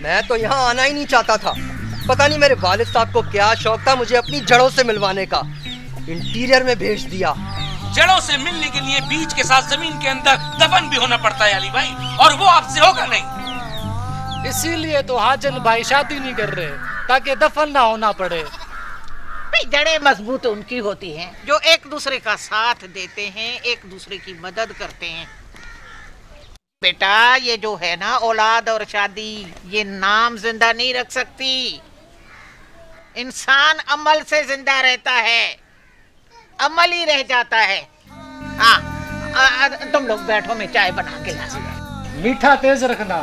मैं तो यहाँ आना ही नहीं चाहता था। पता नहीं मेरे वालिद साहब को क्या शौक था मुझे अपनी जड़ों से मिलवाने का। इंटीरियर में भेज दिया। जड़ों से मिलने के लिए बीज के साथ ज़मीन के अंदर दफन भी होना पड़ता है अली भाई। और वो आपसे होगा नहीं। इसीलिए तो हाजन भाई शादी नहीं कर रहे ताकि दफन ना होना पड़े। भाई जड़ें मज़बूत उनकी होती हैं जो एक दूसरे का साथ देते हैं एक दूसरे की मदद करते हैं। बेटा, ये जो है ना औलाद और शादी, ये नाम ज़िंदा नहीं रख सकती। इंसान अमल से ज़िंदा रहता है, अमल ही रह जाता है। हाँ तुम लोग बैठो, मैं चाय बना के ला मीठा तेज रखना।